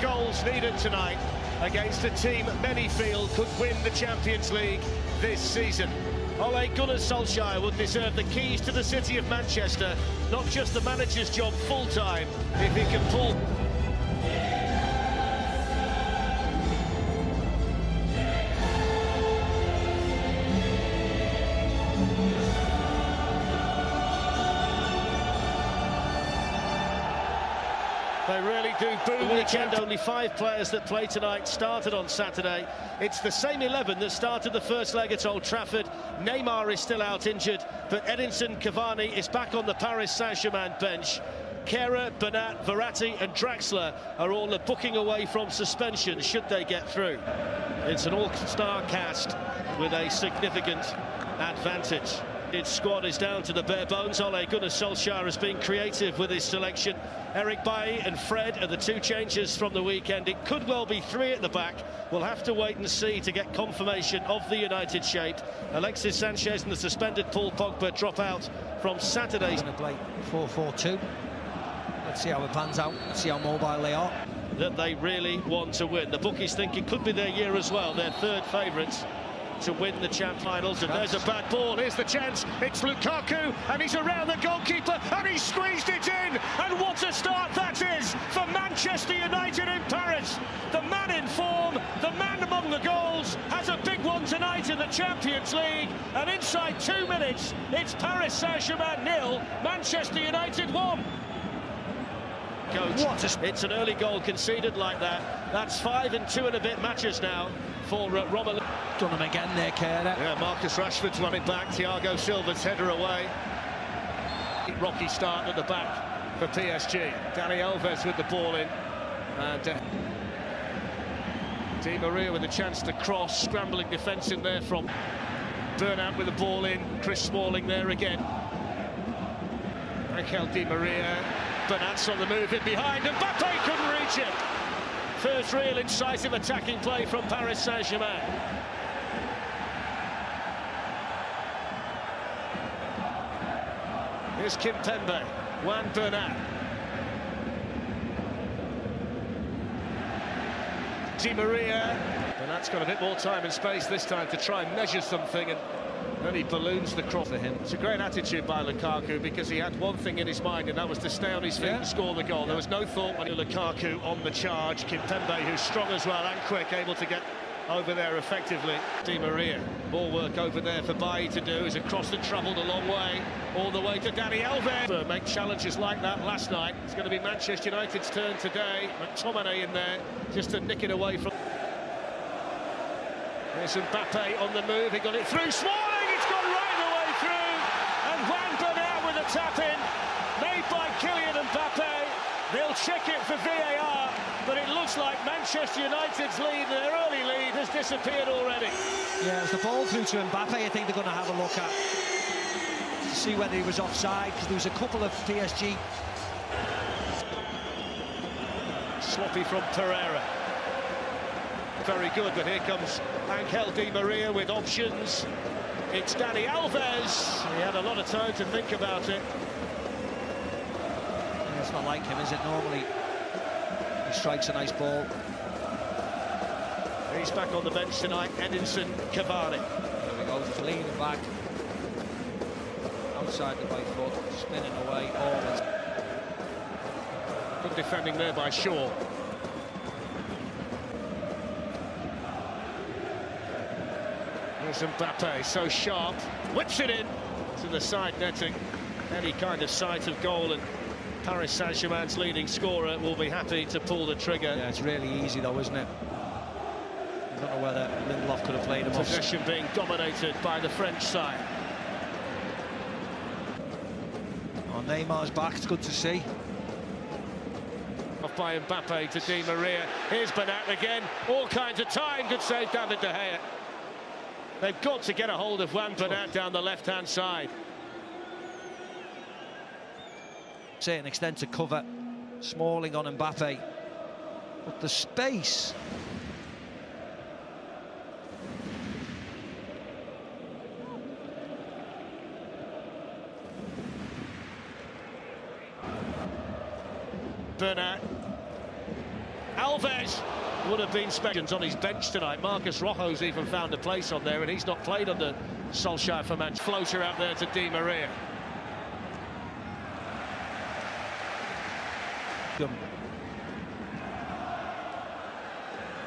goals needed tonight against a team many feel could win the Champions League this season. Ole Gunnar Solskjaer would deserve the keys to the city of Manchester, not just the manager's job full-time, if he can pull... They really do boom the weekend. Only five players that play tonight started on Saturday. It's the same 11 that started the first leg at Old Trafford. Neymar is still out injured, but Edinson Cavani is back on the Paris Saint-Germain bench. Kehrer, Bernat, Verratti and Draxler are all booking away from suspension should they get through. It's an all-star cast with a significant advantage. Its squad is down to the bare bones. Ole Gunnar Solskjaer has been creative with his selection. Eric Bailly and Fred are the two changes from the weekend. It could well be three at the back. We'll have to wait and see to get confirmation of the United shape. Alexis Sanchez and the suspended Paul Pogba drop out from Saturday's. 4-4-2. Let's see how it pans out. Let's see how mobile they are. That they really want to win. The bookies think it could be their year as well. Their third favourites to win the champ finals. And there's a bad ball. Here's the chance. It's Lukaku, and he's around the goalkeeper, and he squeezed it in. And what a start that is for Manchester United in Paris. The man in form, the man among the goals, has a big one tonight in the Champions League. And inside two minutes, it's Paris Saint-Germain nil, Manchester United one. Coach. What a... It's an early goal conceded like that. That's five and two and a bit matches now for uh, Romelu. Done him again there, Kehrer. Yeah, Marcus Rashford's won it back. Thiago Silva's header away. Rocky start at the back for PSG. Dani Alves with the ball in. And uh, Di Maria with a chance to cross. Scrambling defence in there from Bernat with the ball in. Chris Smalling there again. Angel Di Maria. Bernat's on the move in behind. And Mbappe couldn't reach it. First real incisive attacking play from Paris Saint-Germain. Here's Kimpembe, Juan Bernat. Di Maria. Bernat's got a bit more time and space this time to try and measure something and then he balloons the cross for him. It's a great attitude by Lukaku because he had one thing in his mind and that was to stay on his feet yeah. and score the goal. Yeah. There was no thought when Lukaku on the charge. Kimpembe, who's strong as well and quick, able to get over there effectively. Di Maria, ball work over there for Bailly to do as a cross that travelled a long way, all the way to Dani Alves. Make challenges like that last night. It's going to be Manchester United's turn today. McTominay in there just to nick it away from... There's Mbappe on the move, he got it through, Smalling, it's gone right the way through, and Juan Bernat with a tap-in, made by Kylian Mbappe. They'll check it for VAR, but it looks like Manchester United's lead, their early lead, has disappeared already. Yeah, it's the ball through to Mbappe I think they're going to have a look at to see whether he was offside, because there was a couple of PSG... Sloppy from Pereira. Very good, but here comes Angel Di Maria with options. It's Dani Alves. He had a lot of time to think about it. It's not like him, is it? Normally, he strikes a nice ball. He's back on the bench tonight, Edinson Cavani. There we go, leaning back. Outside the right foot, spinning away, always. Good defending there by Shaw. Here's Mbappe, so sharp, whips it in to the side netting. Any kind of sight of goal and Paris Saint-Germain's leading scorer will be happy to pull the trigger. Yeah, it's really easy though, isn't it? I don't know whether Lindelof could have played him Possession being dominated by the French side. Oh, Neymar's back, it's good to see. Off by Mbappe to Di Maria. Here's Bernat again. All kinds of time. Good save, David De Gea. They've got to get a hold of Juan Bernat down the left-hand side. Say an extent to cover Smalling on Mbappe. But the space Bernat. Alves Alves would have been speculations on his bench tonight. Marcos Rojo's even found a place on there, and he's not played under Solskjaer for Manchester. Floater out there to Di Maria.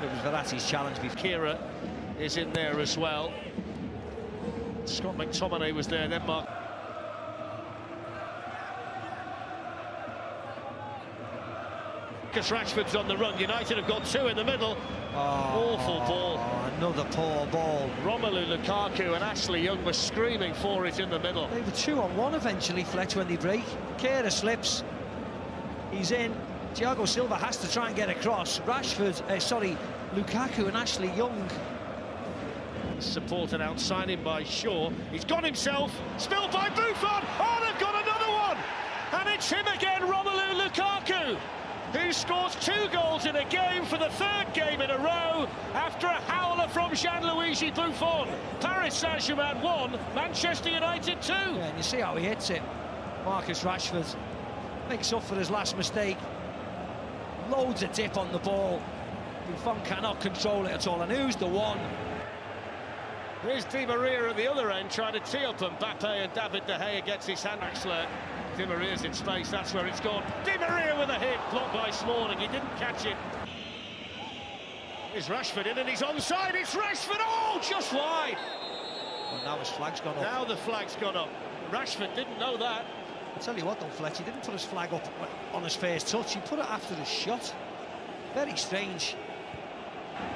It was Verratti's challenge before. Kehrer is in there as well. Scott McTominay was there, then Mark. Marcus Rashford's on the run. United have got two in the middle. Oh, Awful ball. Another poor ball. Romelu Lukaku and Ashley Young were screaming for it in the middle. They were two on one eventually, Fletch, when they break. Kehrer slips. He's in. Thiago Silva has to try and get across. Rashford, uh, sorry, Lukaku and Ashley Young. Supported outside him by Shaw. He's gone himself. Spilled by Buffon. Oh, they've got another one. And it's him again, Romelu Lukaku who scores two goals in a game for the third game in a row after a howler from Gianluigi Buffon. Paris Saint-Germain won, Manchester United two. Yeah, and you see how he hits it. Marcus Rashford makes up for his last mistake. Loads of dip on the ball. Buffon cannot control it at all. And who's the one? Here's Di Maria at the other end trying to tee up Mbappe and David De Gea gets his hand. Axler Di Maria's in space, that's where it's gone. Di Maria with a hit, blocked by Smalling, he didn't catch it. Is Rashford in and he's onside, it's Rashford, oh, just wide. Well, now his flag's gone up. Now the flag's gone up. Rashford didn't know that. I'll tell you what though, Fletch, he didn't put his flag up on his first touch, he put it after the shot. Very strange.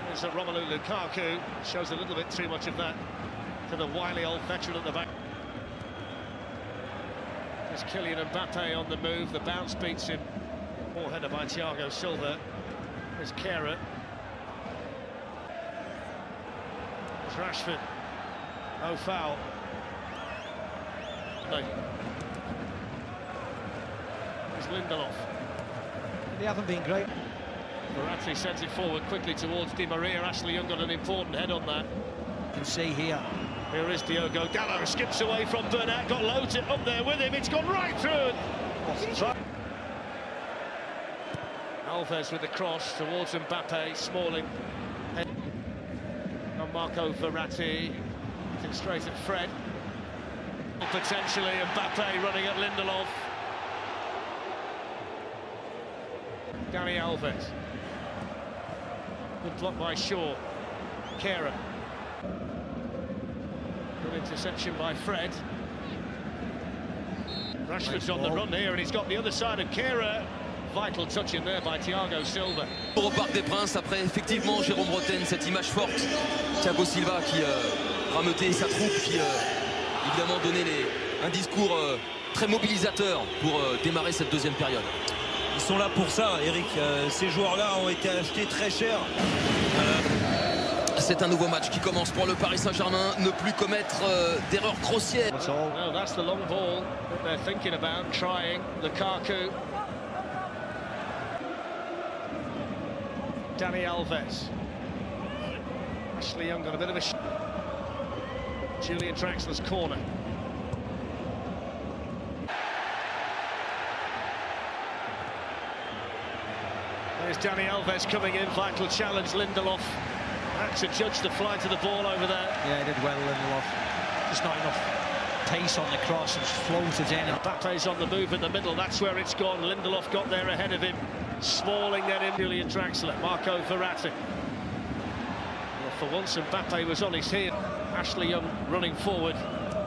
There's a Romelu Lukaku, shows a little bit too much of that to the wily old veteran at the back. There's Kylian Mbappe on the move, the bounce beats him. Ball header by Thiago Silva. There's Kehrer. There's Rashford. No foul. No. There's Lindelof. They haven't been great. Verratti sends it forward quickly towards Di Maria. Ashley Young got an important head on that. You can see here. Here is Diogo Dalot, skips away from Bernat, got loads it up there with him. It's gone right through. Alves with the cross towards Mbappe, Smalling. And Marco Verratti, straight at Fred. Potentially Mbappe running at Lindelof. Dani Alves. Good block by Shaw. Kehrer. Good interception by Fred. Rashford's on the run here and he's got the other side of Kehrer. Vital touch in there by Thiago Silva. Au Parc des Princes, après effectivement Jérôme Bretagne, cette image forte. Thiago Silva qui euh, rameutait sa troupe, qui euh, évidemment donnait les, un discours euh, très mobilisateur pour euh, démarrer cette deuxième période. Ils sont là pour ça, Eric. Euh, ces joueurs-là ont été achetés très cher. C'est un nouveau match qui commence pour le Paris Saint-Germain. Ne plus commettre euh, d'erreurs grossières. That's, no, that's the long ball that they're thinking about, trying. Lukaku. Dani Alves. Ashley Young got a bit of a... Julian Draxler's corner. There's Dani Alves coming in, vital challenge, Lindelof. Had to judge the flight of the ball over there. Yeah, he did well, Lindelof. Just not enough pace on the cross and floated in. Mbappe's on the move in the middle, that's where it's gone. Lindelof got there ahead of him. Smalling then in Julian Draxler, Marco Verratti. Well, for once Mbappe was on his heel. Ashley Young running forward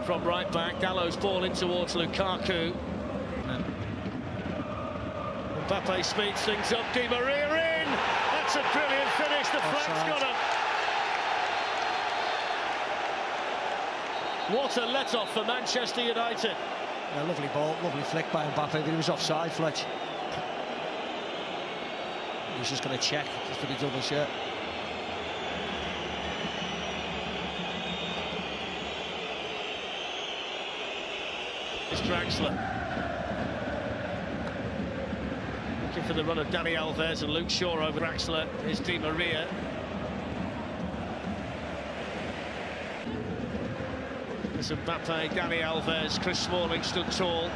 from right back. Dalot's ball in towards Lukaku. Mbappe speeds things up, Di Maria in! That's a brilliant finish, the flag's got up. What a let-off for Manchester United. Yeah, lovely ball, lovely flick by Mbappe, but he was offside, Fletch. He's just going to check just for the double shirt. It's Draxler. Looking for the run of Dani Alves and Luke Shaw over Draxler. Here's Di Maria. There's Mbappe, Dani Alves, Chris Smalling stood tall.